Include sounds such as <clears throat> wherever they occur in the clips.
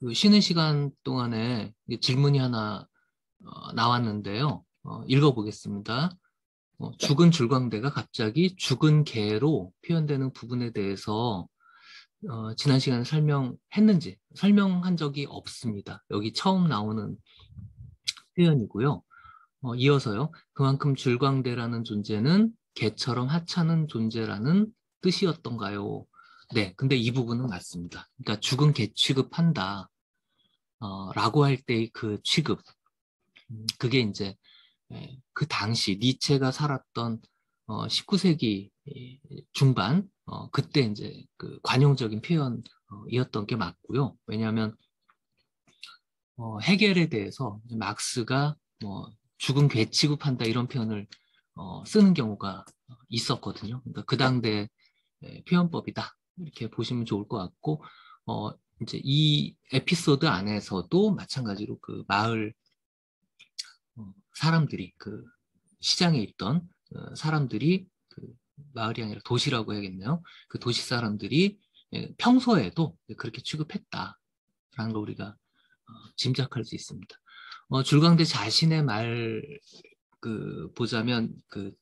그 쉬는 시간 동안에 질문이 하나 어, 나왔는데요. 어, 읽어보겠습니다. 어, 죽은 줄광대가 갑자기 죽은 개로 표현되는 부분에 대해서 어, 지난 시간에 설명했는지 설명한 적이 없습니다. 여기 처음 나오는 표현이고요. 어, 이어서요. 그만큼 줄광대라는 존재는 개처럼 하찮은 존재라는 뜻이었던가요? 네, 근데 이 부분은 맞습니다. 그러니까 죽은 개 취급한다. 어, 라고 할 때의 그 취급. 음, 그게 이제 예, 그 당시 니체가 살았던 어, 19세기 중반 어, 그때 이제 그 관용적인 표현이었던 게 맞고요. 왜냐하면 어, 해겔에 대해서 막스가 뭐 죽은 개 취급한다 이런 표현을 어, 쓰는 경우가 있었거든요. 그러니까 그 당대 표현법이다 이렇게 보시면 좋을 것 같고 어, 이제 이 에피소드 안에서도 마찬가지로 그 마을 어, 사람들이 그 시장에 있던 어, 사람들이 그 마을이 아니라 도시라고 해야겠네요. 그 도시 사람들이 예, 평소에도 그렇게 취급했다라는 걸 우리가 어, 짐작할 수 있습니다. 어, 줄광대 자신의 말 그 보자면 그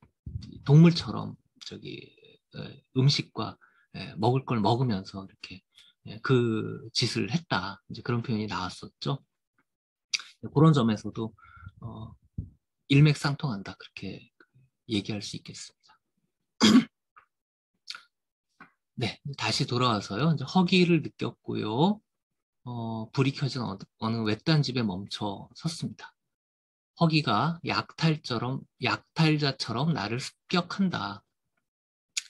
동물처럼 저기 예, 음식과 예, 먹을 걸 먹으면서 이렇게 그 짓을 했다 이제 그런 표현이 나왔었죠. 그런 점에서도 어, 일맥상통한다 그렇게 얘기할 수 있겠습니다. <clears throat> 네, 다시 돌아와서요. 이제 허기를 느꼈고요. 어, 불이 켜진 어, 어느 외딴 집에 멈춰 섰습니다. 허기가 약탈처럼 약탈자처럼 나를 습격한다.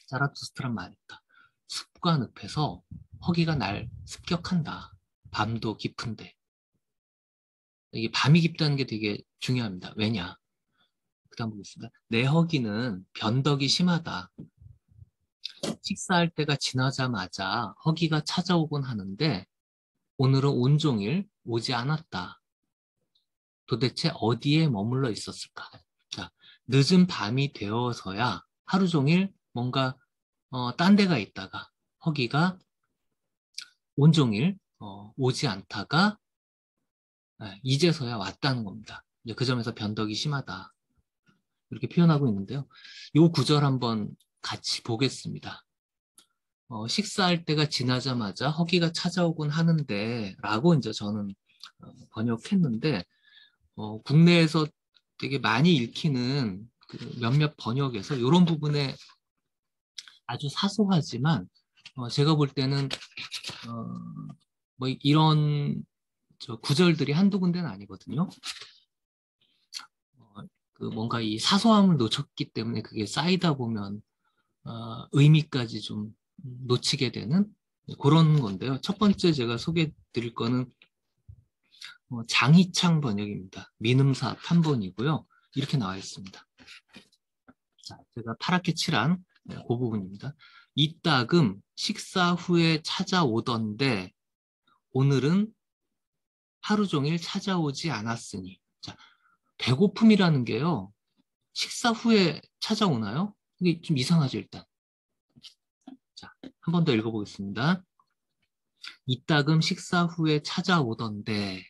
자라투스트란 말이다. 숲과 늪에서 허기가 날 습격한다. 밤도 깊은데. 이게 밤이 깊다는 게 되게 중요합니다. 왜냐? 그 다음 보겠습니다. 내 허기는 변덕이 심하다. 식사할 때가 지나자마자 허기가 찾아오곤 하는데 오늘은 온종일 오지 않았다. 도대체 어디에 머물러 있었을까? 자, 늦은 밤이 되어서야 하루 종일 뭔가 어, 딴 데가 있다가 허기가 온종일 어, 오지 않다가 네, 이제서야 왔다는 겁니다. 그 점에서 변덕이 심하다. 이렇게 표현하고 있는데요. 이 구절 한번 같이 보겠습니다. 어, 식사할 때가 지나자마자 허기가 찾아오곤 하는데 라고 이제 저는 어, 번역했는데 어, 국내에서 되게 많이 읽히는 그 몇몇 번역에서 이런 부분에 아주 사소하지만 어, 제가 볼 때는 어, 뭐 이런 구절들이 한두 군데는 아니거든요. 어, 그 뭔가 이 사소함을 놓쳤기 때문에 그게 쌓이다 보면 어, 의미까지 좀 놓치게 되는 그런 건데요. 첫 번째 제가 소개해 드릴 거는 어, 장희창 번역입니다. 민음사 판본이고요. 이렇게 나와 있습니다. 자, 제가 파랗게 칠한 네, 그 부분입니다. 이따금 식사 후에 찾아오던데 오늘은 하루 종일 찾아오지 않았으니. 자 배고픔이라는 게요 식사 후에 찾아오나요? 이게 좀 이상하죠 일단. 자 한 번 더 읽어보겠습니다. 이따금 식사 후에 찾아오던데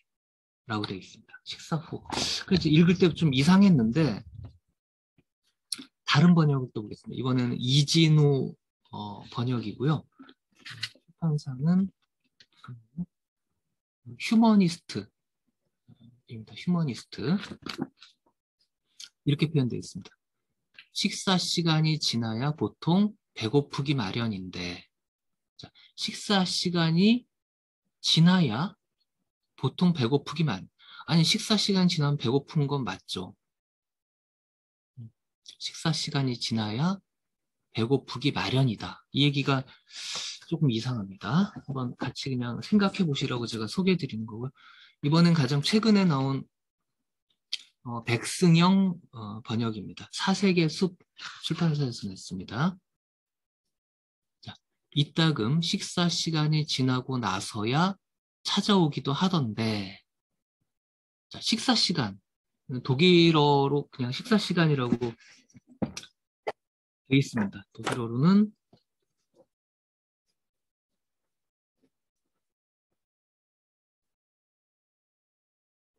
라고 되어 있습니다. 식사 후. 그래서 읽을 때 좀 이상했는데 다른 번역을 또 보겠습니다 이번에는 이진우 어, 번역이고요 출판상은 휴머니스트입니다. 휴머니스트. 이렇게 표현되어 있습니다. 식사 시간이 지나야 보통 배고프기 마련인데 자, 식사 시간이 지나야 보통 배고프기만 아니 식사 시간 지나면 배고픈 건 맞죠. 식사 시간이 지나야 배고프기 마련이다. 이 얘기가 조금 이상합니다. 한번 같이 그냥 생각해 보시라고 제가 소개해 드리는 거고요. 이번엔 가장 최근에 나온 어, 백승영 어, 번역입니다. 사색의 숲 출판사에서 냈습니다. 자, 이따금 식사 시간이 지나고 나서야 찾아오기도 하던데 자, 식사 시간 독일어로 그냥 식사 시간이라고 되어 있습니다. 독일어로는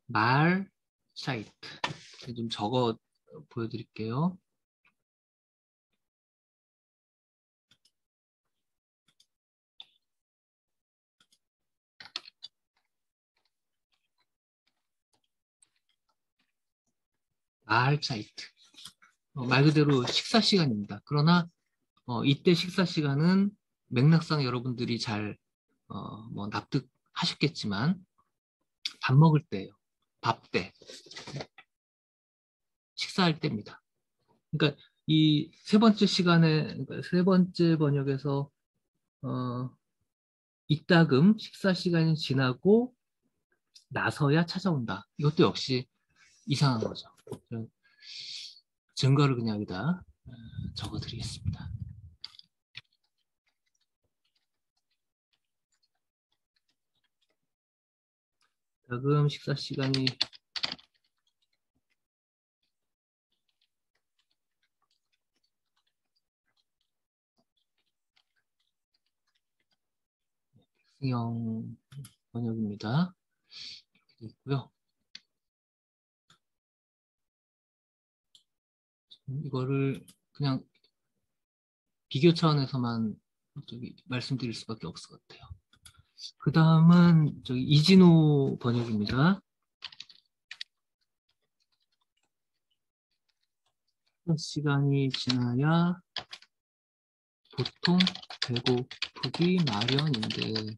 말 사이트 좀 적어 보여드릴게요. 말사이트 어, 말 그대로 식사 시간입니다. 그러나 어, 이때 식사 시간은 맥락상 여러분들이 잘 어, 뭐 납득하셨겠지만 밥 먹을 때예요. 밥 때. 식사할 때입니다. 그러니까 이 세 번째 시간에 그러니까 세 번째 번역에서 어, 이따금 식사 시간이 지나고 나서야 찾아온다. 이것도 역시 이상한 거죠. 증거를 그냥 여기다 어, 적어드리겠습니다. 다음 식사 시간이 형 번역입니다. 이렇게 있고요. 이거를 그냥 비교 차원에서만 저기 말씀드릴 수밖에 없을 것 같아요. 그 다음은 저기 이진호 번역입니다. 시간이 지나야 보통 배고프기 마련인데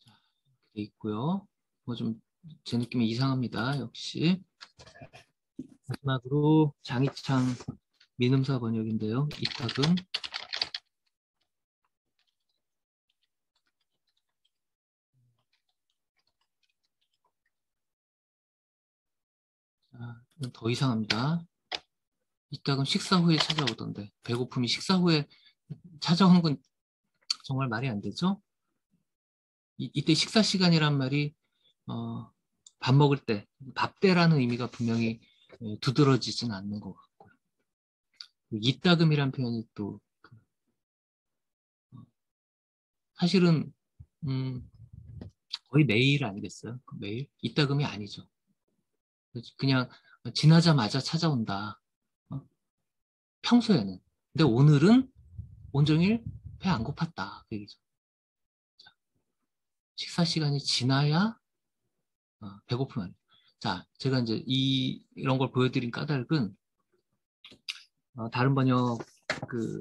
자, 이렇게 돼 있고요. 뭐 좀 제 느낌이 이상합니다. 역시 마지막으로 장희창 민음사 번역인데요. 이탁은 자, 더 이상합니다. 이따금 식사 후에 찾아오던데 배고픔이 식사 후에 찾아오는 건 정말 말이 안 되죠? 이, 이때 식사 시간이란 말이 어, 밥 먹을 때, 밥 때라는 의미가 분명히 예, 두드러지진 않는 것 같고요. 이따금이란 표현이 또 그, 어, 사실은 음, 거의 매일 아니겠어요? 그 매일 이따금이 아니죠. 그냥 지나자마자 찾아온다. 어? 평소에는. 근데 오늘은 온종일 배 안 고팠다. 그 얘기죠. 자, 식사 시간이 지나야 어, 배고프면. 자, 제가 이제 이, 이런 걸 보여드린 까닭은, 어, 다른 번역, 그,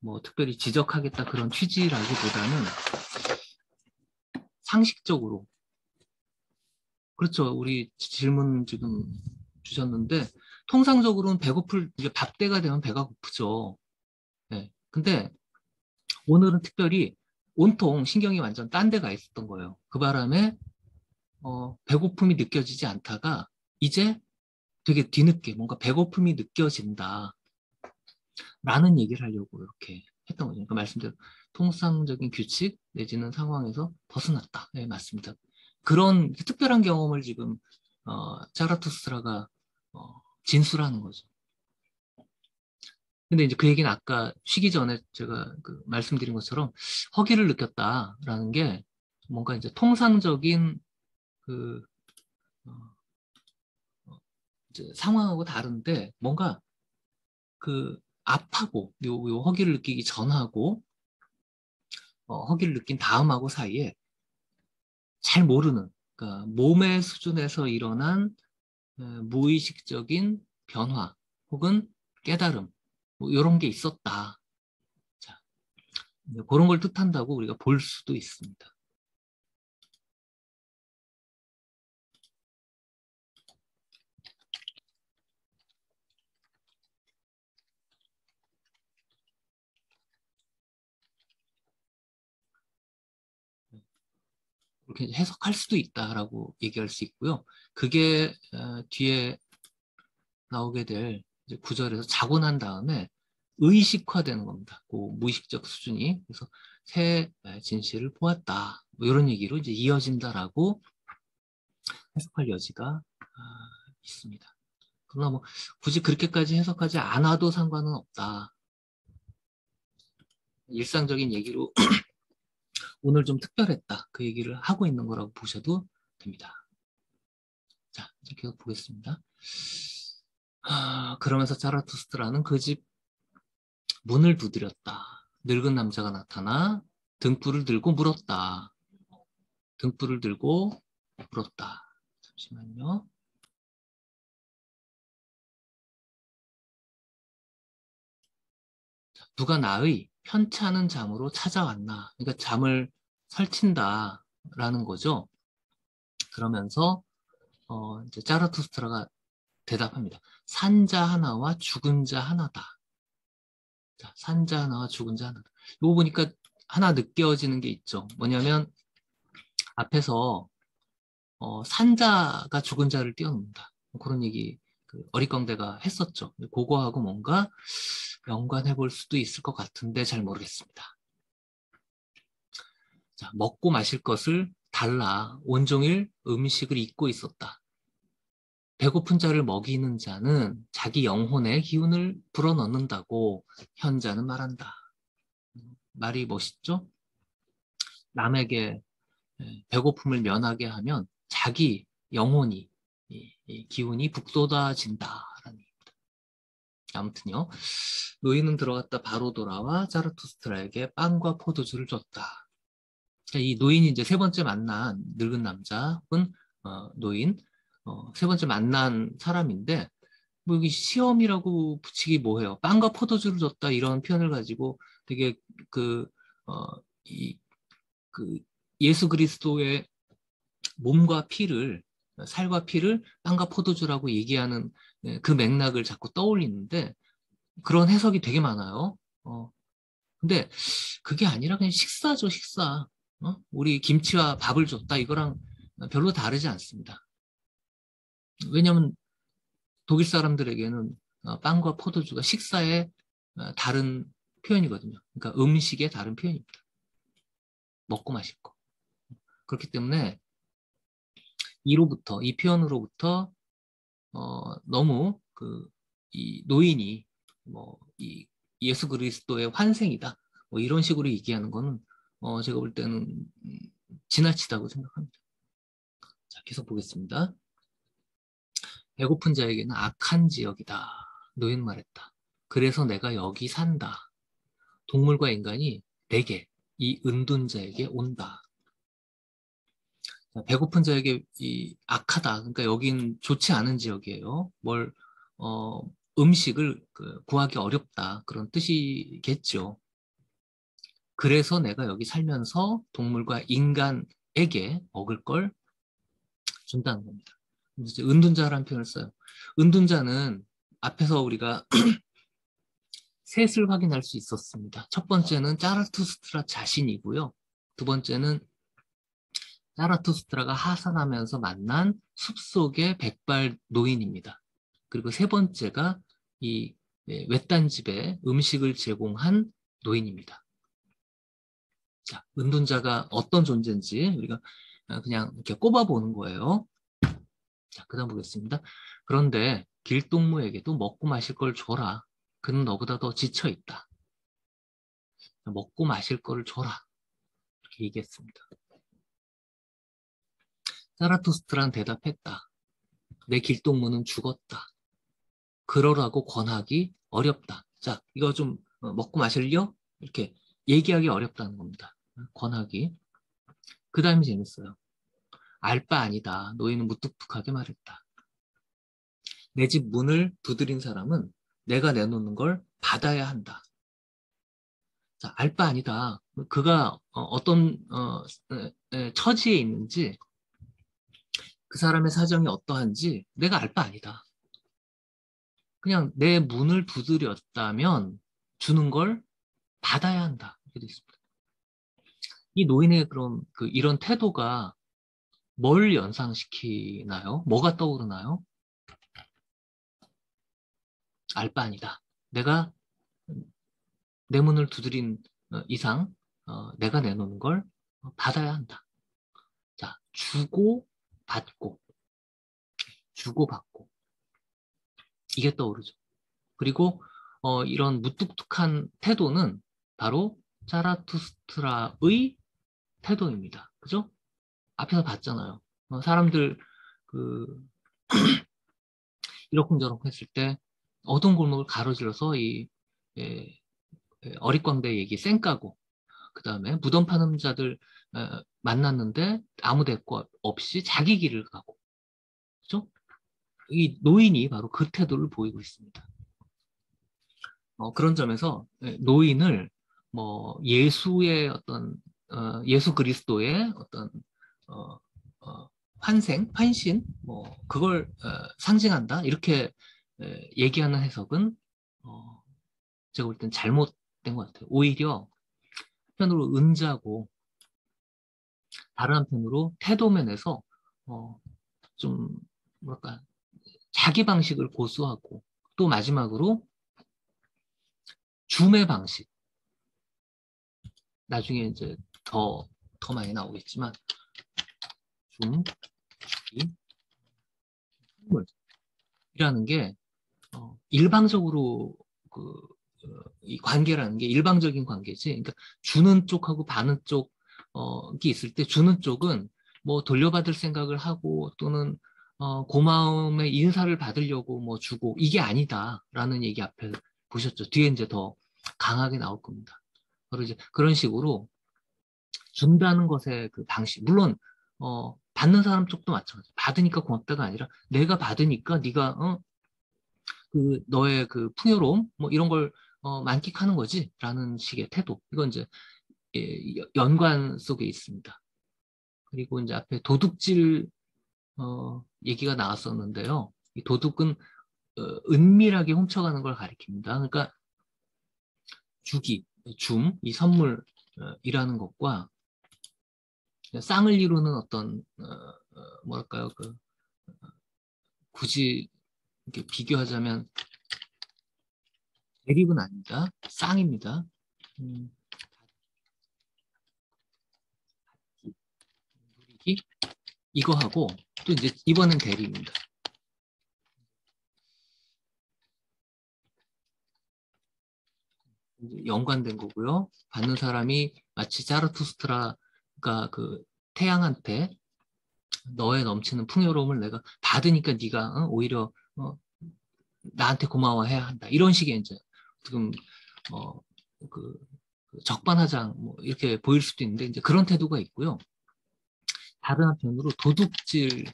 뭐, 특별히 지적하겠다 그런 취지라기보다는 상식적으로. 그렇죠. 우리 질문 지금 주셨는데, 통상적으로는 배고플, 이제 밥 때가 되면 배가 고프죠. 네. 근데 오늘은 특별히 온통 신경이 완전 딴 데가 있었던 거예요. 그 바람에 어, 배고픔이 느껴지지 않다가 이제 되게 뒤늦게 뭔가 배고픔이 느껴진다. 라는 얘기를 하려고 이렇게 했던 거죠. 그러니까 말씀대로 통상적인 규칙 내지는 상황에서 벗어났다. 네, 맞습니다. 그런 특별한 경험을 지금 어, 자라투스트라가 어, 진술하는 거죠. 근데 이제 그 얘기는 아까 쉬기 전에 제가 그 말씀드린 것처럼 허기를 느꼈다라는 게 뭔가 이제 통상적인 그 어, 어, 상황하고 다른데 뭔가 그 앞하고 요, 요 허기를 느끼기 전하고 어, 허기를 느낀 다음하고 사이에 잘 모르는 그러니까 몸의 수준에서 일어난 에, 무의식적인 변화 혹은 깨달음 뭐 이런 게 있었다. 자, 그런 걸 뜻한다고 우리가 볼 수도 있습니다. 그렇게 해석할 수도 있다라고 얘기할 수 있고요. 그게 어, 뒤에 나오게 될 구절에서 자고 난 다음에 의식화되는 겁니다. 그 무의식적 수준이 그래서 새 진실을 보았다. 뭐 이런 얘기로 이제 이어진다라고 해석할 여지가 아, 있습니다. 그러나 뭐 굳이 그렇게까지 해석하지 않아도 상관은 없다. 일상적인 얘기로 <clears throat> 오늘 좀 특별했다. 그 얘기를 하고 있는 거라고 보셔도 됩니다. 자, 이제 계속 보겠습니다. 아, 그러면서 자라투스트라는 그 집 문을 두드렸다. 늙은 남자가 나타나 등불을 들고 물었다. 등불을 들고 물었다. 잠시만요. 누가 나의 편찮은 잠으로 찾아왔나. 그러니까 잠을 설친다라는 거죠. 그러면서 어, 이제 짜라투스트라가 대답합니다. 산자 하나와 죽은 자 하나다. 자, 산자 하나와 죽은 자 하나다. 이거 보니까 하나 느껴지는 게 있죠. 뭐냐면 앞에서 어, 산자가 죽은 자를 뛰어넘는다. 그런 얘기 그 어리광대가 했었죠. 그거하고 뭔가 연관해 볼 수도 있을 것 같은데 잘 모르겠습니다. 자, 먹고 마실 것을 달라 온종일 음식을 잊고 있었다. 배고픈 자를 먹이는 자는 자기 영혼의 기운을 불어넣는다고 현자는 말한다. 말이 멋있죠? 남에게 배고픔을 면하게 하면 자기 영혼이 기운이 북돋아진다라는 얘기입니다. 아무튼요. 노인은 들어갔다 바로 돌아와 자르투스트라에게 빵과 포도주를 줬다. 이 노인이 이제 세 번째 만난 늙은 남자 혹은 어, 노인 어, 세 번째 만난 사람인데 뭐 여기 시험이라고 붙이기 뭐해요. 빵과 포도주를 줬다 이런 표현을 가지고 되게 그, 어, 이, 그 예수 그리스도의 몸과 피를 살과 피를 빵과 포도주라고 얘기하는 네, 그 맥락을 자꾸 떠올리는데 그런 해석이 되게 많아요. 어. 근데 그게 아니라 그냥 식사죠, 식사. 어? 우리 김치와 밥을 줬다 이거랑 별로 다르지 않습니다. 왜냐하면 독일 사람들에게는 어, 빵과 포도주가 식사의 어, 다른 표현이거든요. 그러니까 음식의 다른 표현입니다. 먹고 거. 그렇기 때문에 이로부터 이 표현으로부터 어, 너무 그 이 노인이 뭐 이 예수 그리스도의 환생이다 뭐 이런 식으로 얘기하는 거는 어, 제가 볼 때는 음, 지나치다고 생각합니다. 자 계속 보겠습니다. 배고픈 자에게는 악한 지역이다. 노인 말했다. 그래서 내가 여기 산다. 동물과 인간이 내게 이 은둔 자에게 온다. 배고픈 자에게 이 악하다. 그러니까 여긴 좋지 않은 지역이에요. 뭘 어, 음식을 그 구하기 어렵다. 그런 뜻이겠죠. 그래서 내가 여기 살면서 동물과 인간에게 먹을 걸 준다는 겁니다. 은둔자라는 표현을 써요. 은둔자는 앞에서 우리가 <clears throat> 셋을 확인할 수 있었습니다. 첫 번째는 짜라투스트라 자신이고요. 두 번째는 짜라투스트라가 하산하면서 만난 숲속의 백발 노인입니다. 그리고 세 번째가 이 네, 외딴 집에 음식을 제공한 노인입니다. 자, 은둔자가 어떤 존재인지 우리가 그냥 이렇게 꼽아보는 거예요. 자, 그 다음 보겠습니다. 그런데 길동무에게도 먹고 마실 걸 줘라. 그는 너보다 더 지쳐 있다. 먹고 마실 거를 줘라. 이렇게 얘기했습니다. 사라토스트란 대답했다. 내 길동무는 죽었다. 그러라고 권하기 어렵다. 자, 이거 좀 어, 먹고 마실려? 이렇게 얘기하기 어렵다는 겁니다. 권하기. 그 다음이 재밌어요. 알 바 아니다. 노인은 무뚝뚝하게 말했다. 내 집 문을 두드린 사람은 내가 내놓는 걸 받아야 한다. 자, 알 바 아니다. 그가 어, 떤 어, 처지에 있는지 그 사람의 사정이 어떠한지 내가 알 바 아니다. 그냥 내 문을 두드렸다면 주는 걸 받아야 한다. 이렇게 있습니다. 이 노인의 그런 그 이런 태도가 뭘 연상시키나요? 뭐가 떠오르나요? 알 바 아니다. 내가 내 문을 두드린 어, 이상 어, 내가 내놓는 걸 받아야 한다. 자, 주고 받고 주고 받고 이게 떠오르죠. 그리고 어, 이런 무뚝뚝한 태도는 바로 자라투스트라의 태도입니다. 그죠? 앞에서 봤잖아요. 어, 사람들 그 <clears throat> 이러쿵저러쿵 했을 때 어두운 골목을 가로질러서 이 예, 예, 어릿광대 얘기 쌩까고 그 다음에 무덤 파는 자들 어, 만났는데 아무 대꾸 없이 자기 길을 가고 그죠? 이 노인이 바로 그 태도를 보이고 있습니다. 어, 그런 점에서 예, 노인을 뭐 예수의 어떤 어, 예수 그리스도의 어떤 어, 어, 환생, 환신, 뭐 그걸 어, 상징한다 이렇게 에, 얘기하는 해석은 어, 제가 볼 땐 잘못된 것 같아요. 오히려 한편으로 은자고 다른 한편으로 태도 면에서 어, 좀 뭐랄까 자기 방식을 고수하고 또 마지막으로 줌의 방식 나중에 이제 더, 더 많이 나오겠지만 줌, 이, 이라는 게 어, 일방적으로 그, 어, 이 관계라는 게 일방적인 관계지. 그러니까 주는 쪽하고 받는 쪽 이 어, 있을 때 주는 쪽은 뭐 돌려받을 생각을 하고 또는 어, 고마움의 인사를 받으려고 뭐 주고 이게 아니다라는 얘기 앞에 보셨죠. 뒤에 이제 더 강하게 나올 겁니다. 바로 이제 그런 식으로 준다는 것의 그 방식. 물론 어, 받는 사람 쪽도 마찬가지. 받으니까 고맙다가 아니라 내가 받으니까 네가 어, 그 너의 그 풍요로움 뭐 이런 걸 어, 만끽하는 거지라는 식의 태도. 이건 이제 예, 연관 속에 있습니다. 그리고 이제 앞에 도둑질 어, 얘기가 나왔었는데요. 이 도둑은 어, 은밀하게 훔쳐가는 걸 가리킵니다. 그러니까 주기, 줌, 이 선물이라는 것과 쌍을 이루는 어떤 어, 어, 뭐랄까요 그 어, 굳이 이렇게 비교하자면 대립은 아닙니다. 쌍입니다. 음, 누리기 이거 하고 또 이제 이번엔 대립입니다. 연관된 거고요. 받는 사람이 마치 자르투스트라가 그 태양한테 너의 넘치는 풍요로움을 내가 받으니까 네가 어? 오히려 어? 나한테 고마워해야 한다. 이런 식의 이제 지금 어, 그, 그 적반하장 뭐 이렇게 보일 수도 있는데 이제 그런 태도가 있고요. 다른 한편으로 도둑질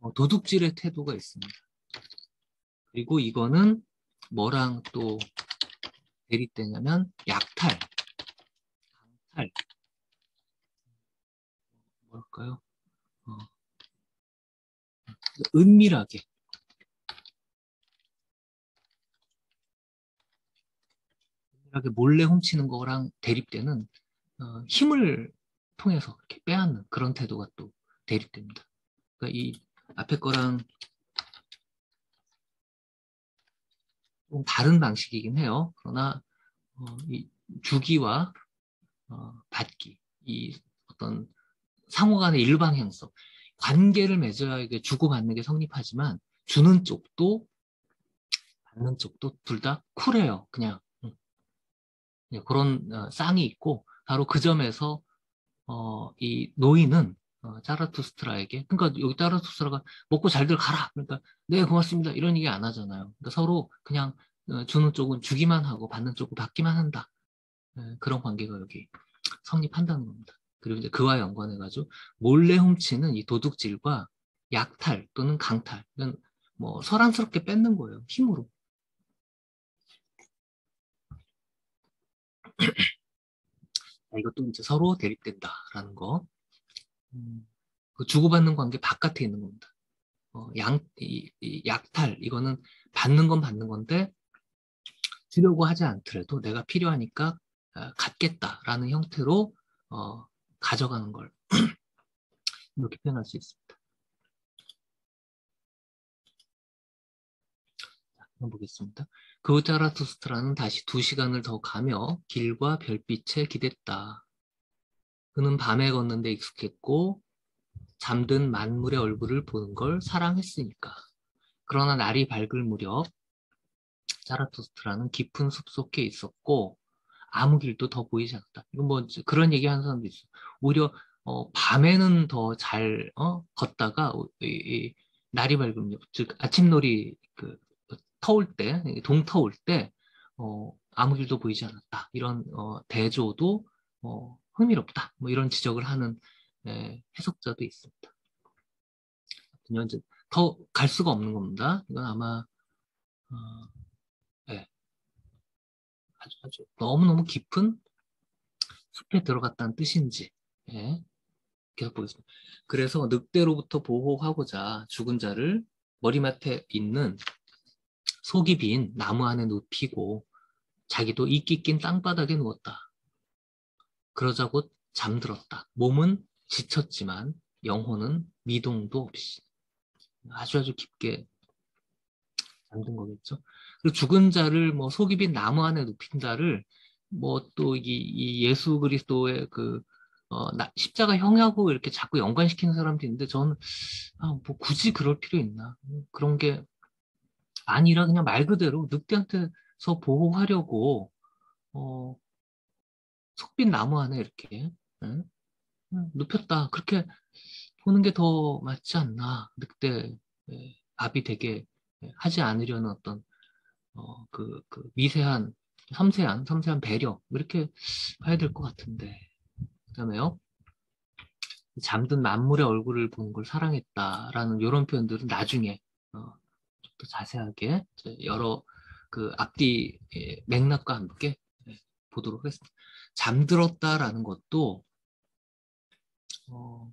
어, 도둑질의 태도가 있습니다. 그리고 이거는 뭐랑 또 대립되냐면 약탈, 강탈, 뭐랄까요? 어, 은밀하게 은밀하게 몰래 훔치는 거랑 대립되는 어, 힘을 통해서 이렇게 빼앗는 그런 태도가 또 대립됩니다. 그러니까 이 앞에 거랑 좀 다른 방식이긴 해요. 그러나 어, 이 주기와 어, 받기, 이 어떤 상호 간의 일방향성, 관계를 맺어야 이게 주고받는 게 성립하지만 주는 쪽도 받는 쪽도 둘 다 쿨해요. 그냥 네, 그런 어, 쌍이 있고 바로 그 점에서 어, 이 노인은 어, 자라투스트라에게 그러니까 여기 자라투스트라가 먹고 잘들 가라. 그러니까 네 고맙습니다. 이런 얘기 안 하잖아요. 그러니까 서로 그냥 어, 주는 쪽은 주기만 하고 받는 쪽은 받기만 한다. 네, 그런 관계가 여기 성립한다는 겁니다. 그리고 이제 그와 연관해 가지고 몰래 훔치는 이 도둑질과 약탈 또는 강탈 이건 뭐 서란스럽게 뺏는 거예요 힘으로 이것도 이제 서로 대립된다라는 거 음, 그 주고받는 관계 바깥에 있는 겁니다. 어, 양, 이, 이 약탈, 이거는 받는 건 받는 건데, 주려고 하지 않더라도 내가 필요하니까 어, 갖겠다라는 형태로 어, 가져가는 걸 <clears throat> 이렇게 표현할 수 있습니다. 보겠습니다. 그 자라투스트라는 다시 두 시간을 더 가며 길과 별빛에 기댔다. 그는 밤에 걷는데 익숙했고 잠든 만물의 얼굴을 보는 걸 사랑했으니까. 그러나 날이 밝을 무렵 자라투스트라는 깊은 숲속에 있었고 아무 길도 더 보이지 않았다. 이건 뭐 그런 얘기 하는 사람도 있어. 오히려 어, 밤에는 더잘 어, 걷다가 이, 이, 날이 밝으면 즉 아침놀이 그 터올 때, 동 터올 때 어, 아무 길도 보이지 않았다. 이런 어, 대조도 어, 흥미롭다. 뭐 이런 지적을 하는 예, 해석자도 있습니다. 이제 더 갈 수가 없는 겁니다. 이건 아마 어, 예, 아주 아주 너무너무 깊은 숲에 들어갔다는 뜻인지 예, 계속 보겠습니다. 그래서 늑대로부터 보호하고자 죽은 자를 머리맡에 있는 속이 빈 나무 안에 눕히고 자기도 이끼 낀 땅바닥에 누웠다. 그러자 곧 잠들었다. 몸은 지쳤지만 영혼은 미동도 없이 아주 아주 깊게 잠든 거겠죠. 그리고 죽은 자를 뭐 속이 빈 나무 안에 눕힌다를 뭐 또 이 예수 그리스도의 그 어, 나, 십자가 형하고 이렇게 자꾸 연관시키는 사람도 있는데 저는 아, 뭐 굳이 그럴 필요 있나 그런 게 아니라 그냥 말 그대로 늑대한테서 보호하려고 어, 속빈 나무 안에 이렇게 응? 눕혔다. 그렇게 보는 게 더 맞지 않나. 늑대 밥이 되게 하지 않으려는 어떤 어, 그, 그 미세한 섬세한 섬세한 배려. 이렇게 봐야 될 것 같은데. 그다음에요? 잠든 만물의 얼굴을 보는 걸 사랑했다라는 이런 표현들은 나중에 어, 좀더 자세하게 여러 그 앞뒤 맥락과 함께 보도록 하겠습니다. 잠들었다라는 것도 어,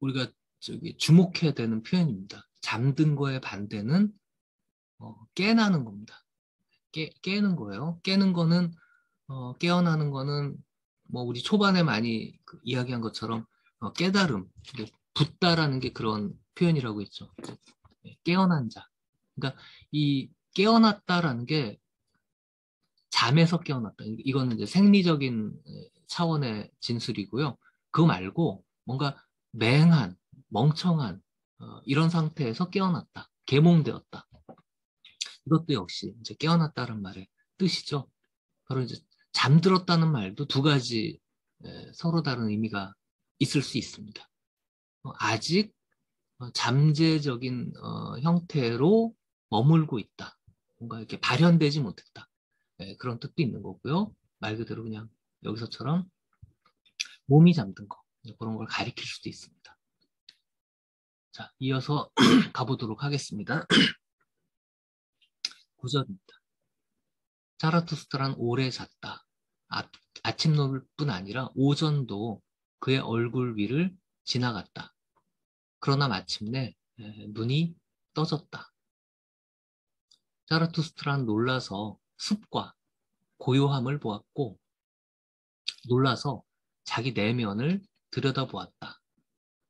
우리가 저기 주목해야 되는 표현입니다. 잠든 거의 반대는 어, 깨나는 겁니다. 깨, 깨는 거예요. 깨는 거는 어, 깨어나는 거는 뭐 우리 초반에 많이 그 이야기한 것처럼 어, 깨달음, 붙다라는 게 그런 표현이라고 했죠. 네, 깨어난 자. 그러니까 이 깨어났다라는 게 잠에서 깨어났다. 이거는 이제 생리적인 차원의 진술이고요. 그거 말고 뭔가 맹한, 멍청한 어, 이런 상태에서 깨어났다. 개몽되었다. 이것도 역시 이제 깨어났다는 말의 뜻이죠. 바로 이제 잠들었다는 말도 두 가지 에, 서로 다른 의미가 있을 수 있습니다. 어, 아직 어, 잠재적인 어, 형태로 머물고 있다. 뭔가 이렇게 발현되지 못했다. 네, 그런 뜻도 있는 거고요. 말 그대로 그냥 여기서처럼 몸이 잠든 거 그런 걸 가리킬 수도 있습니다. 자, 이어서 <clears throat> 가보도록 하겠습니다. <clears throat> 구절입니다. 자라투스트란 오래 잤다. 아, 아침놀뿐 아니라 오전도 그의 얼굴 위를 지나갔다. 그러나 마침내 눈이 떠졌다. 자라투스트란 놀라서 습과 고요함을 보았고 놀라서 자기 내면을 들여다보았다.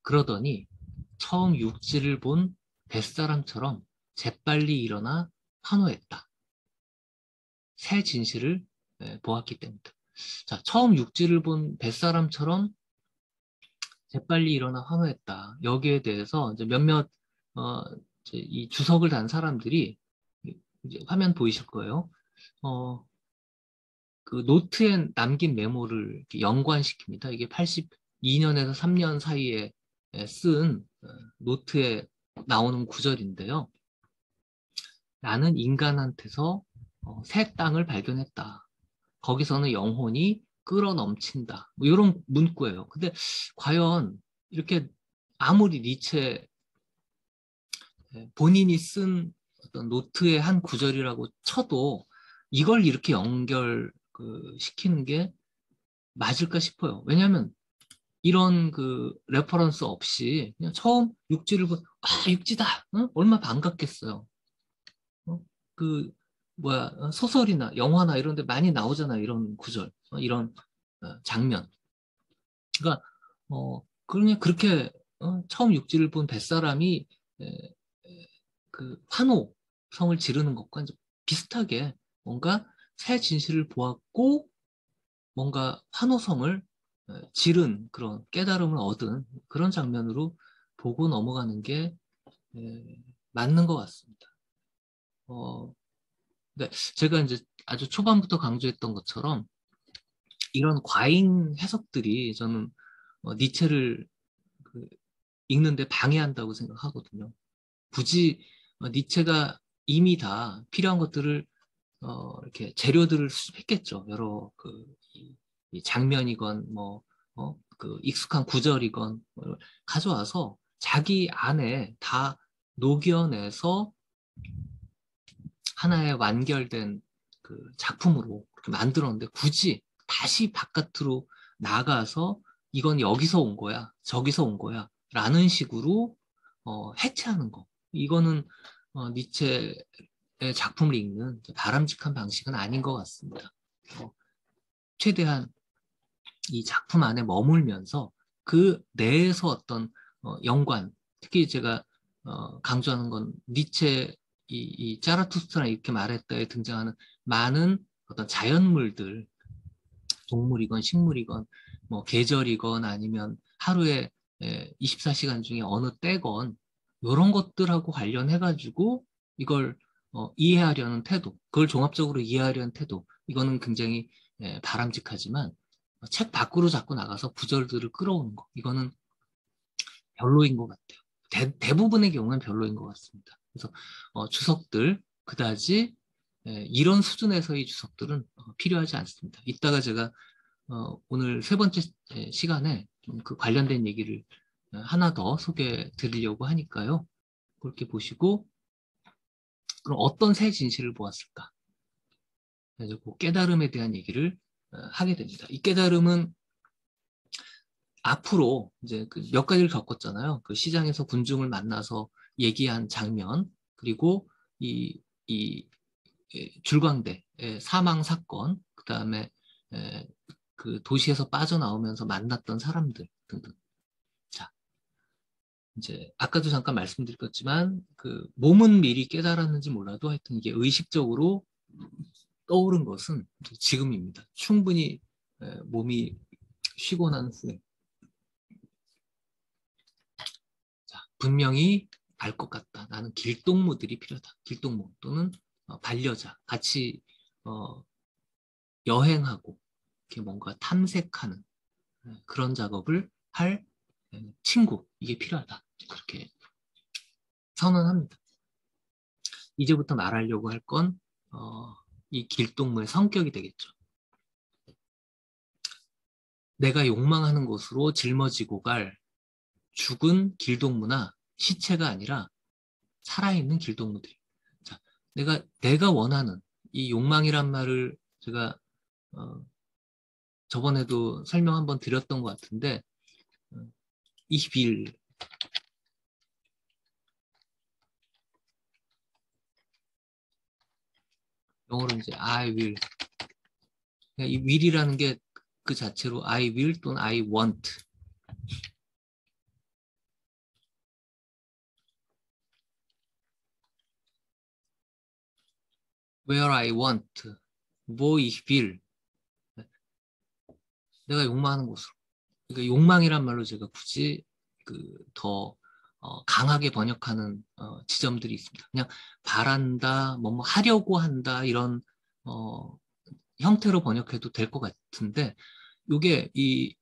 그러더니 처음 육지를 본 뱃사람처럼 재빨리 일어나 환호했다. 새 진실을 보았기 때문이다. 자, 처음 육지를 본 뱃사람처럼 재빨리 일어나 환호했다. 여기에 대해서 이제 몇몇 어, 이제 이 주석을 단 사람들이 화면 보이실 거예요. 어, 그 노트에 남긴 메모를 연관시킵니다. 이게 82년에서 3년 사이에 쓴 어, 노트에 나오는 구절인데요. 나는 인간한테서 어, 새 땅을 발견했다. 거기서는 영혼이 끌어 넘친다. 뭐 이런 문구예요. 근데 과연 이렇게 아무리 니체 본인이 쓴 어떤 노트의 한 구절이라고 쳐도 이걸 이렇게 연결 그 시키는 게 맞을까 싶어요. 왜냐하면 이런 그 reference 없이 그냥 처음 육지를 보아 육지다 어? 얼마 반갑겠어요. 어? 그 뭐야 어, 소설이나 영화나 이런 데 많이 나오잖아요. 이런 구절 어? 이런 어, 장면. 그러니까 어 그냥 그렇게 어? 처음 육지를 본 뱃사람이 에, 에, 그 환호성을 지르는 것과 이제 비슷하게 뭔가 새 진실을 보았고 뭔가 환호성을 지른 그런 깨달음을 얻은 그런 장면으로 보고 넘어가는 게 맞는 것 같습니다. 어, 네, 제가 이제 아주 초반부터 강조했던 것처럼 이런 과잉 해석들이 저는 어, 니체를 그 읽는데 방해한다고 생각하거든요. 굳이 어, 니체가 이미 다 필요한 것들을 어, 이렇게 재료들을 수집했겠죠. 여러 그 이, 장면이건 뭐 어, 그 익숙한 구절이건 뭐 가져와서 자기 안에 다 녹여내서 하나의 완결된 그 작품으로 만들었는데 굳이 다시 바깥으로 나가서 이건 여기서 온 거야, 저기서 온 거야 라는 식으로 어, 해체하는 거. 이거는 어, 니체의 작품을 읽는 바람직한 방식은 아닌 것 같습니다. 어, 최대한 이 작품 안에 머물면서 그 내에서 어떤 어, 연관, 특히 제가 어, 강조하는 건 니체 이, 이 짜라투스트라 이렇게 말했다에 등장하는 많은 어떤 자연물들, 동물이건 식물이건 뭐 계절이건 아니면 하루에 24시간 중에 어느 때건 이런 것들하고 관련해 가지고 이걸 어, 이해하려는 태도, 그걸 종합적으로 이해하려는 태도, 이거는 굉장히 예, 바람직하지만 책 밖으로 자꾸 나가서 구절들을 끌어오는 거, 이거는 별로인 것 같아요. 대, 대부분의 경우는 별로인 것 같습니다. 그래서 어, 주석들 그다지 예, 이런 수준에서의 주석들은 어, 필요하지 않습니다. 이따가 제가 어, 오늘 세 번째 예, 시간에 그 관련된 얘기를 어, 하나 더 소개해 드리려고 하니까요. 그렇게 보시고 그럼 어떤 새 진실을 보았을까? 그래서 그 깨달음에 대한 얘기를 어, 하게 됩니다. 이 깨달음은 앞으로 이제 그 몇 가지를 겪었잖아요. 그 시장에서 군중을 만나서 얘기한 장면, 그리고 이, 이 줄광대 사망 사건, 그 다음에 그 도시에서 빠져나오면서 만났던 사람들 등등. 자, 이제 아까도 잠깐 말씀드렸지만 그 몸은 미리 깨달았는지 몰라도 하여튼 이게 의식적으로 떠오른 것은 지금입니다. 충분히 몸이 쉬고 난 후에 자, 분명히 알 것 같다. 나는 길동무들이 필요하다. 길동무 또는 어, 반려자 같이 어, 여행하고 이렇게 뭔가 탐색하는 네, 그런 작업을 할 네, 친구 이게 필요하다. 그렇게 선언합니다. 이제부터 말하려고 할 건이 어, 길동무의 성격이 되겠죠. 내가 욕망하는 곳으로 짊어지고 갈 죽은 길동무나 시체가 아니라 살아있는 길동무들. 자, 내가 내가 원하는 이 욕망이란 말을 제가 어, 저번에도 설명 한번 드렸던 것 같은데 어, 21일. 영어로 이제 I will. 이 will이라는 게 그 자체로 I will 또는 I want where I want, wo ich will. 내가 욕망하는 곳으로. 그러니까 욕망이란 말로 제가 굳이 그더 어, 강하게 번역하는 어, 지점들이 있습니다. 그냥 바란다, 뭐, 뭐 하려고 한다 이런 어, 형태로 번역해도 될 것 같은데 이게 이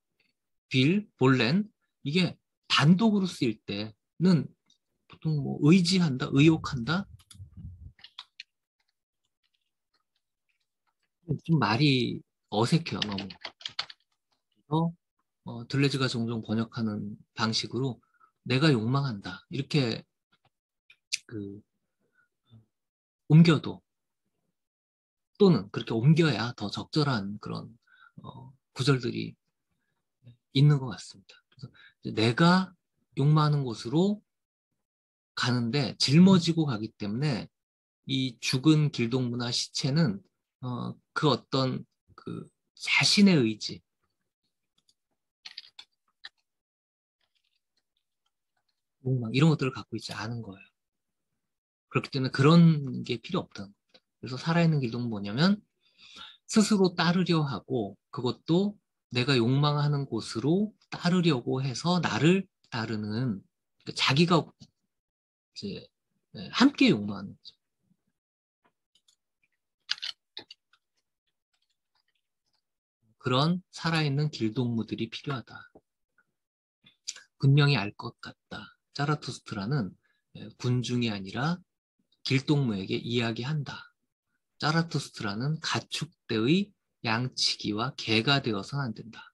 빌, 볼렌 이게 단독으로 쓰일 때는 보통 뭐 의지한다, 의욕한다 좀 말이 어색해요, 너무. 그래서 어, 들레즈가 종종 번역하는 방식으로 내가 욕망한다. 이렇게 그 옮겨도 또는 그렇게 옮겨야 더 적절한 그런 어, 구절들이 있는 것 같습니다. 그래서 내가 욕망하는 곳으로 가는데 짊어지고 가기 때문에 이 죽은 길동무나 시체는 어, 그 어떤 그 자신의 의지, 욕망 이런 것들을 갖고 있지 않은 거예요. 그렇기 때문에 그런 게 필요 없다는 겁니다. 그래서 살아있는 길동은 뭐냐면 스스로 따르려 하고 그것도 내가 욕망하는 곳으로 따르려고 해서 나를 따르는 그러니까 자기가 이제 함께 욕망하는 거죠. 그런 살아있는 길동무들이 필요하다. 분명히 알 것 같다. 짜라투스트라는 예, 군중이 아니라 길동무에게 이야기한다. 짜라투스트라는 가축대의 양치기와 개가 되어서는 안 된다.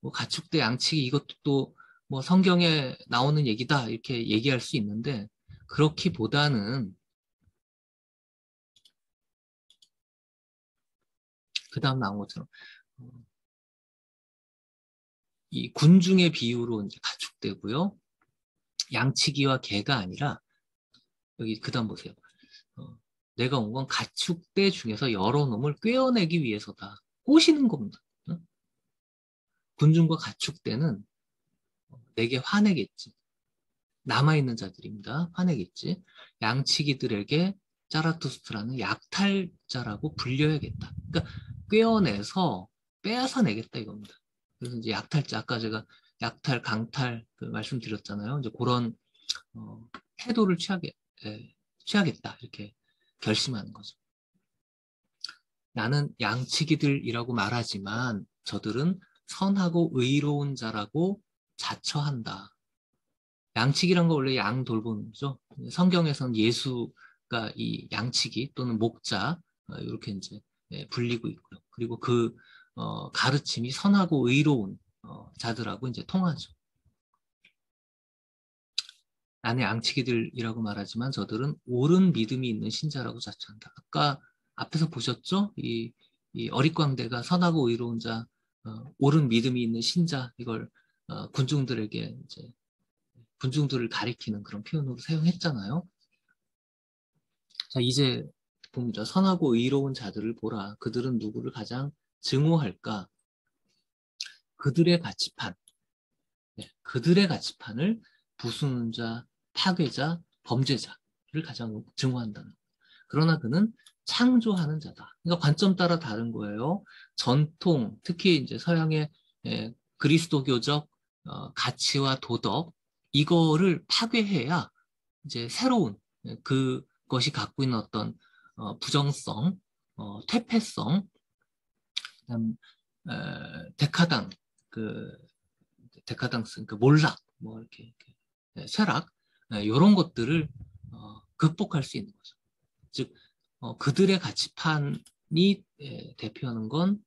뭐 가축대 양치기 이것도 또 뭐 성경에 나오는 얘기다 이렇게 얘기할 수 있는데 그렇기보다는 그 다음 나온 것처럼 어, 이 군중의 비유로 이제 가축되고요. 양치기와 개가 아니라 여기 그 다음 보세요. 어, 내가 온 건 가축대 중에서 여러 놈을 꿰어내기 위해서다. 꼬시는 겁니다. 어? 군중과 가축대는 내게 화내겠지. 남아있는 자들입니다. 화내겠지. 양치기들에게 짜라투스트라는 약탈자라고 불려야겠다. 그러니까 꿰어내서 빼앗아 내겠다 이겁니다. 그래서 이제 약탈자 아까 제가 약탈, 강탈 그 말씀드렸잖아요. 이제 그런 어, 태도를 취하게 예, 취하겠다 이렇게 결심하는 거죠. 나는 양치기들이라고 말하지만 저들은 선하고 의로운 자라고 자처한다. 양치기란 거 원래 양 돌보는죠. 성경에서는 예수가 이 양치기 또는 목자 이렇게 어, 이제 예, 불리고 있고요. 그리고 그 어, 가르침이 선하고 의로운 어, 자들하고 이제 통하죠. 나의 양치기들이라고 말하지만 저들은 옳은 믿음이 있는 신자라고 자처한다. 아까 앞에서 보셨죠? 이, 이 어릿광대가 선하고 의로운 자, 어, 옳은 믿음이 있는 신자 이걸 어, 군중들에게 이제 군중들을 가리키는 그런 표현으로 사용했잖아요. 자 이제 봅니다. 선하고 의로운 자들을 보라. 그들은 누구를 가장 증오할까? 그들의 가치판, 네, 그들의 가치판을 부수는 자, 파괴자, 범죄자를 가장 증오한다는 그러나 그는 창조하는 자다. 그러니까 관점 따라 다른 거예요. 전통, 특히 이제 서양의 예, 그리스도교적 어, 가치와 도덕 이거를 파괴해야 이제 새로운 예, 그것이 갖고 있는 어떤 어, 부정성, 어, 퇴폐성, 그다음 에, 데카당 그 데카당스 그 몰락 뭐 이렇게, 이렇게 네, 쇠락 이런 것들을 어, 극복할 수 있는 거죠. 즉 어, 그들의 가치판이 예, 대표하는 건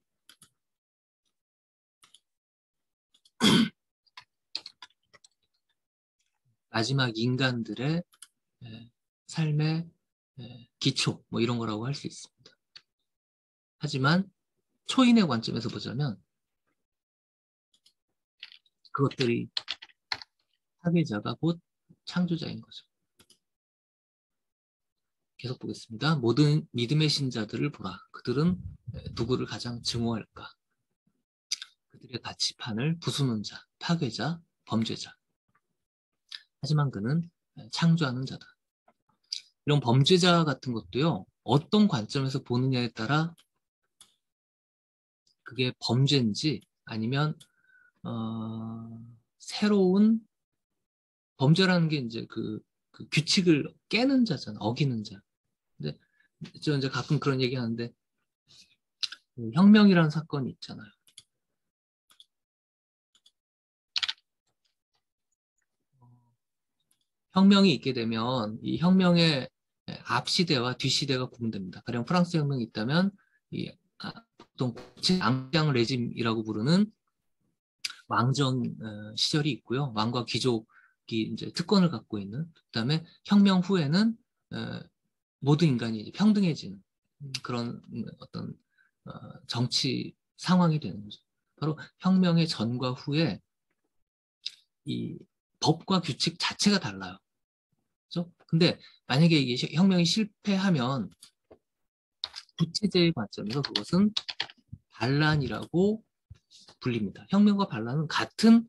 <clears throat> 마지막 인간들의 예, 삶의 예, 기초 뭐 이런 거라고 할 수 있습니다. 하지만 초인의 관점에서 보자면 그것들이 파괴자가 곧 창조자인 거죠. 계속 보겠습니다. 모든 믿음의 신자들을 보라. 그들은 누구를 가장 증오할까? 그들의 가치판을 부수는 자, 파괴자, 범죄자. 하지만 그는 창조하는 자다. 이런 범죄자 같은 것도요, 어떤 관점에서 보느냐에 따라 그게 범죄인지 아니면, 어, 새로운 범죄라는 게 이제 그, 그 규칙을 깨는 자잖아, 어기는 자. 근데 저 이제 가끔 그런 얘기 하는데, 그 혁명이라는 사건이 있잖아요. 혁명이 있게 되면 이 혁명의 앞시대와 뒷시대가 구분됩니다. 가령 프랑스 혁명이 있다면 이 아, 보통 앙장 레짐이라고 부르는 왕정 어, 시절이 있고요. 왕과 귀족이 이제 특권을 갖고 있는 그다음에 혁명 후에는 어, 모든 인간이 평등해지는 그런 어떤 어, 정치 상황이 되는 거죠. 바로 혁명의 전과 후에 이 법과 규칙 자체가 달라요. 그렇죠? 근데 만약에 이게 혁명이 실패하면 부채제의 관점에서 그것은 반란이라고 불립니다. 혁명과 반란은 같은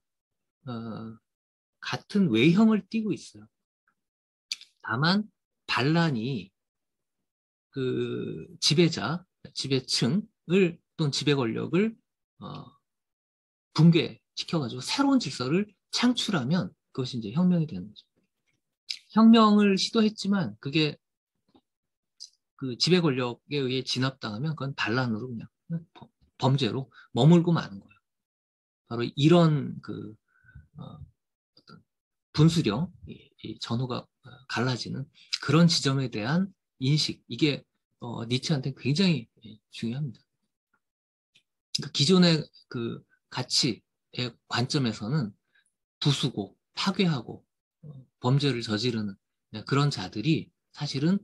어, 같은 외형을 띠고 있어요. 다만 반란이 그 지배자, 지배층을 또는 지배 권력을 어, 붕괴시켜가지고 새로운 질서를 창출하면 그것이 이제 혁명이 되는 거죠. 혁명을 시도했지만 그게 그 지배 권력에 의해 진압당하면 그건 반란으로 그냥 범죄로 머물고 마는 거예요. 바로 이런 그 어, 떤 분수령, 이, 이 전후가 어, 갈라지는 그런 지점에 대한 인식 이게 어, 니체한테 굉장히 예, 중요합니다. 그러니까 기존의 그 가치의 관점에서는 부수고 파괴하고 어, 범죄를 저지르는 네, 그런 자들이 사실은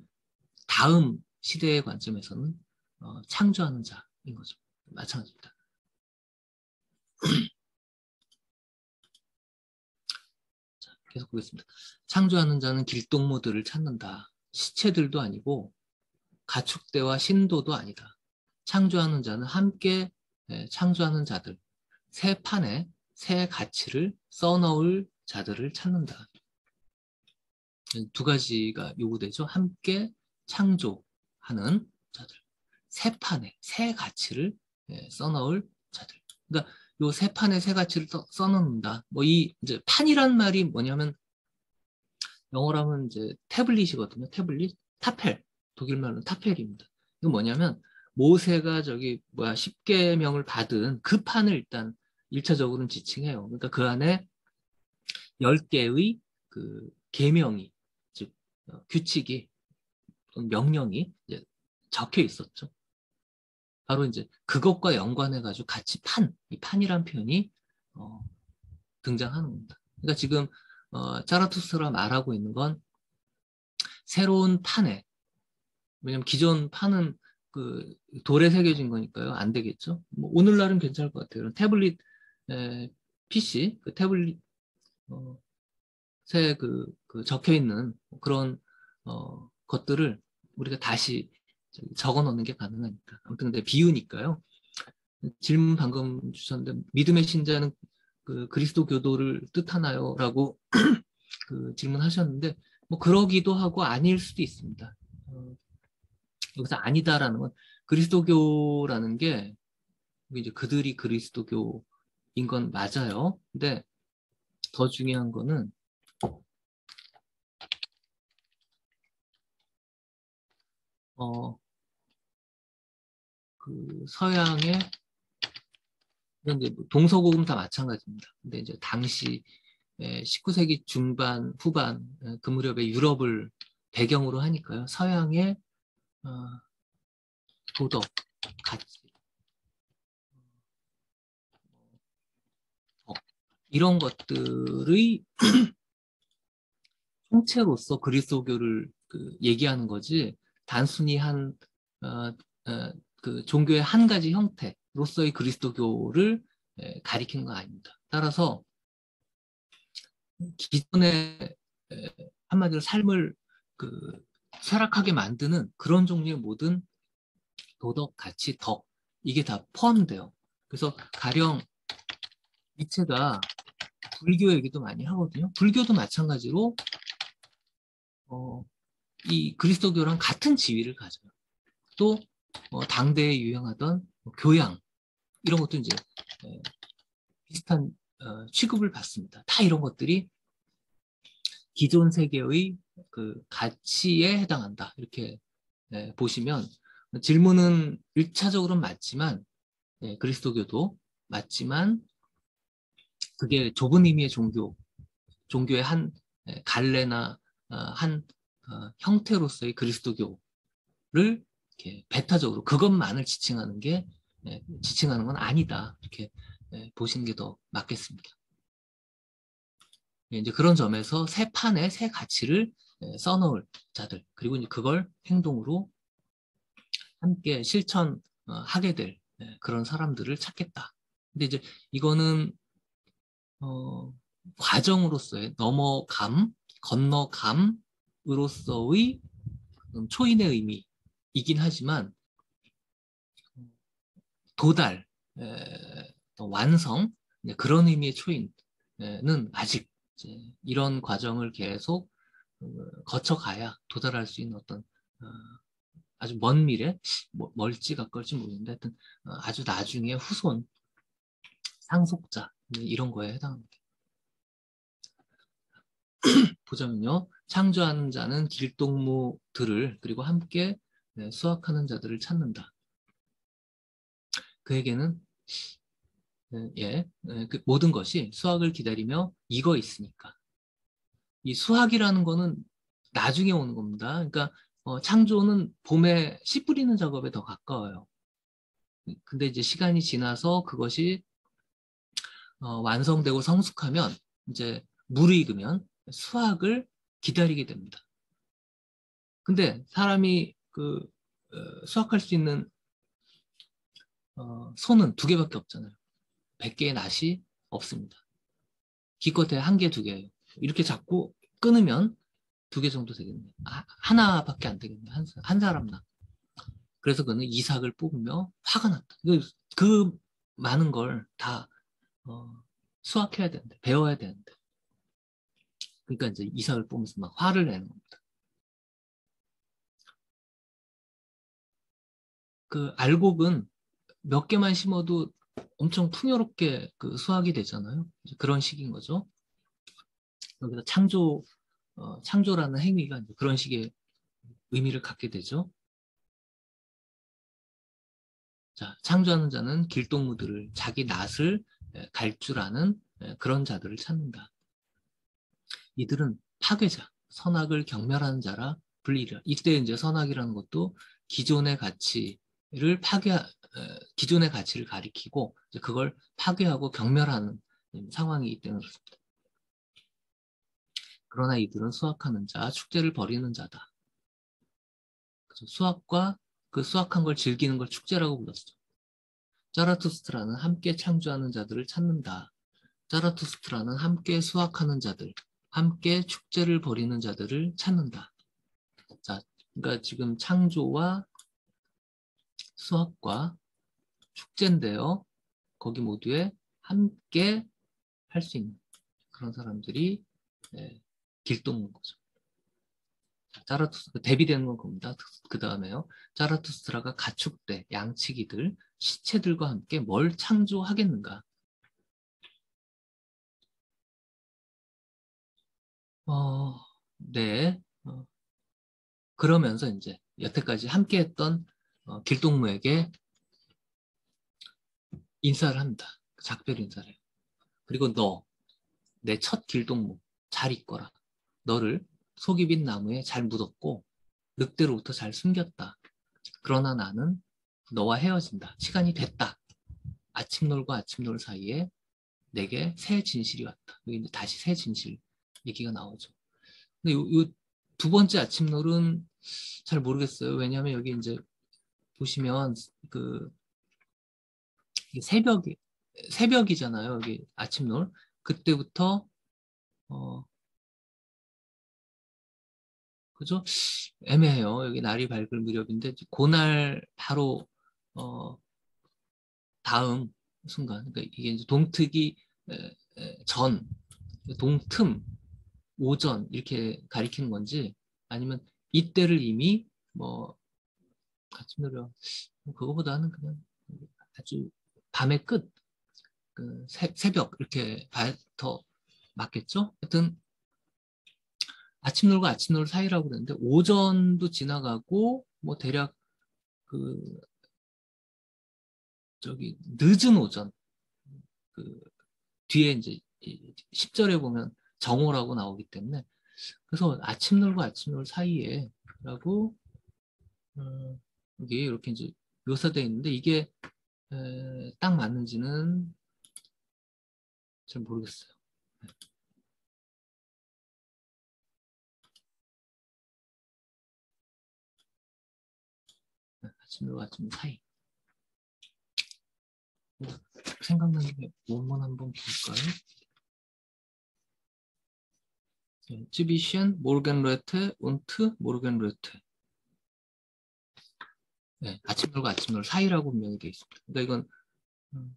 다음 시대의 관점에서는 어, 창조하는 자인 거죠. 마찬가지입니다. <clears throat> 자, 계속 보겠습니다. 창조하는 자는 길동무들을 찾는다. 시체들도 아니고 가축대와 신도도 아니다. 창조하는 자는 함께 네, 창조하는 자들, 새 판에 새 가치를 써넣을 자들을 찾는다. 두 가지가 요구되죠. 함께 창조하는 자들, 새 판에 새 가치를 네, 써넣을 자들. 그러니까 요새 판에 새 가치를 써 넣는다. 뭐 이 이제 판이란 말이 뭐냐면 영어로 하면 이제 태블릿이거든요. 태블릿, 타펠. 독일 말로는 타펠입니다. 이거 뭐냐면 모세가 저기 뭐야 10계명을 받은 그 판을 일단 1차적으로는 지칭해요. 그러니까 그 안에 10개의 그 계명이 즉 어, 규칙이 명령이 적혀 있었죠. 바로 이제 그것과 연관해 가지고 같이 판, 이 판이란 표현이 어, 등장하는 겁니다. 그러니까 지금 어, 짜라투스가 말하고 있는 건 새로운 판에 왜냐면 기존 판은 그 돌에 새겨진 거니까요. 안 되겠죠. 뭐 오늘날은 괜찮을 것 같아요. 태블릿 에, PC, 그 태블릿 어, 새그 그 적혀 있는 그런 어, 것들을 우리가 다시 적어 놓는 게 가능하니까. 아무튼 근데 비유니까요. 질문 방금 주셨는데 믿음의 신자는 그 그리스도 교도를 뜻하나요? 라고 <clears throat> 그 질문하셨는데 뭐 그러기도 하고 아닐 수도 있습니다. 어, 여기서 아니다라는 건 그리스도교라는 게 이제 그들이 그리스도교인 건 맞아요. 근데 더 중요한 거는 어, 그 서양의 이제 뭐 동서고금 다 마찬가지입니다. 근데 이제 당시 19세기 중반 후반 그 무렵에 유럽을 배경으로 하니까요. 서양의 어, 도덕, 가치, 어, 이런 것들의 <clears throat> 총체로서 그리스도교를 그 얘기하는 거지 단순히 한 어, 어, 그 종교의 한 가지 형태로서의 그리스도교를 에, 가리키는 거 아닙니다. 따라서 기존의 에, 한마디로 삶을 그 쇠락하게 만드는 그런 종류의 모든 도덕, 가치, 덕 이게 다 포함돼요. 그래서 가령 이체가 불교 얘기도 많이 하거든요. 불교도 마찬가지로 어, 이 그리스도교랑 같은 지위를 가져요. 또 어, 당대에 유행하던 뭐 교양 이런 것도 이제 에, 비슷한 어, 취급을 받습니다. 다 이런 것들이 기존 세계의 그 가치에 해당한다. 이렇게 네, 보시면 질문은 1차적으로는 맞지만 네, 그리스도교도 맞지만 그게 좁은 의미의 종교, 종교의 한 네, 갈래나 어, 한 어, 형태로서의 그리스도교를 이렇게 배타적으로 그것만을 지칭하는 게 네, 지칭하는 건 아니다. 이렇게 네, 보시는 게 더 맞겠습니다. 네, 이제 그런 점에서 새 판에 새 가치를 네, 써놓을 자들 그리고 이제 그걸 행동으로 함께 실천하게 될 네, 그런 사람들을 찾겠다. 근데 이제 이거는 어, 과정으로서의 넘어감, 건너감 으로서의 초인의 의미이긴 하지만 도달, 에, 완성 그런 의미의 초인은 아직 이런 과정을 계속 어, 거쳐가야 도달할 수 있는 어떤 어, 아주 먼 미래, 뭐, 멀지 가까울지 모르겠는데 하여튼 어, 아주 나중에 후손, 상속자 이런 거에 해당합니다. <clears throat> 보자면요. 창조하는 자는 길동무들을 그리고 함께 네, 수확하는 자들을 찾는다. 그에게는 예, 예, 그 모든 것이 수학을 기다리며 익어 있으니까. 이 수학이라는 거는 나중에 오는 겁니다. 그러니까 어, 창조는 봄에 씨 뿌리는 작업에 더 가까워요. 근데 이제 시간이 지나서 그것이 어, 완성되고 성숙하면 이제 무르익으면 수학을 기다리게 됩니다. 근데 사람이 그 어, 수학할 수 있는 어, 손은 두 개밖에 없잖아요. 100개의 낫이 없습니다. 기껏해 한 개, 두 개예요. 이렇게 잡고 끊으면 두 개 정도 되겠네요. 아, 하나밖에 안 되겠네요. 한, 한 사람당. 그래서 그는 이삭을 뽑으며 화가 났다. 그, 그 많은 걸 다 어, 수학해야 되는데, 배워야 되는데. 그러니까 이제 이삭을 뽑으면서 막 화를 내는 겁니다. 그 알곡은 몇 개만 심어도 엄청 풍요롭게 그 수확이 되잖아요. 그런 식인 거죠. 여기서 창조, 어, 창조라는 행위가 그런 식의 의미를 갖게 되죠. 자, 창조하는 자는 길동무들을 자기 낯을 갈 줄 아는 그런 자들을 찾는다. 이들은 파괴자, 선악을 경멸하는 자라 불리라. 이때 이제 선악이라는 것도 기존의 가치를 파괴, 기존의 가치를 가리키고 그걸 파괴하고 경멸하는 상황이기 때문에 그렇습니다. 그러나 이들은 수학하는 자, 축제를 벌이는 자다. 수학과 그 수학한 걸 즐기는 걸 축제라고 불렀죠. 자라투스트라는 함께 창조하는 자들을 찾는다. 자라투스트라는 함께 수학하는 자들, 함께 축제를 벌이는 자들을 찾는다. 자, 그러니까 지금 창조와 수학과 축제인데요. 거기 모두에 함께 할 수 있는 그런 사람들이 네, 길동인 거죠. 자라투스트라 대비되는 건 겁니다. 그 다음에요. 자라투스트라가 가축대, 양치기들, 시체들과 함께 뭘 창조하겠는가? 어, 네. 어, 그러면서 이제 여태까지 함께 했던 어, 길동무에게 인사를 합니다. 작별 인사를. 그리고 너, 내 첫 길동무 잘 있거라. 너를 속이 빈 나무에 잘 묻었고 늑대로부터 잘 숨겼다. 그러나 나는 너와 헤어진다. 시간이 됐다. 아침놀과 아침놀 사이에 내게 새 진실이 왔다. 여기 다시 새 진실 얘기가 나오죠. 근데 요, 요 두 번째 아침놀은 잘 모르겠어요. 왜냐하면 여기 이제 보시면 그 새벽이 새벽이잖아요. 여기 아침놀 그때부터 어 그죠? 애매해요. 여기 날이 밝을 무렵인데 그날 바로 어 다음 순간 그러니까 이게 이제 동특이 전 동틈 오전 이렇게 가리키는 건지 아니면 이때를 이미 뭐 아침 노래 그거보다는 그냥 아주 밤의 끝, 그 새, 벽 이렇게 더 맞겠죠? 하여튼 아침 놀과 아침 놀 사이라고 그러는데 오전도 지나가고 뭐 대략 그 저기 늦은 오전 그 뒤에 이제 10절에 보면 정오라고 나오기 때문에 그래서 아침 놀과 아침 놀 사이에 라고 어, 이게 이렇게 이제 묘사되어 있는데 이게 에, 딱 맞는지는 잘 모르겠어요. 네, 아침과 아침 사이. 생각나는 게 원문 한번 볼까요? Zwischen Morgenröte und Morgenröte. 네, 아침놀과 아침놀 사이라고 분명히 되어 있습니다. 그러니까 이건 음,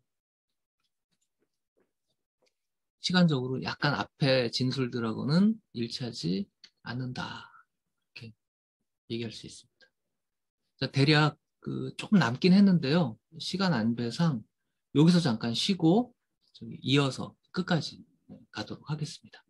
시간적으로 약간 앞에 진술들하고는 일치하지 않는다. 이렇게 얘기할 수 있습니다. 자, 대략 그 조금 남긴 했는데요. 시간 안배상 여기서 잠깐 쉬고 이어서 끝까지 가도록 하겠습니다.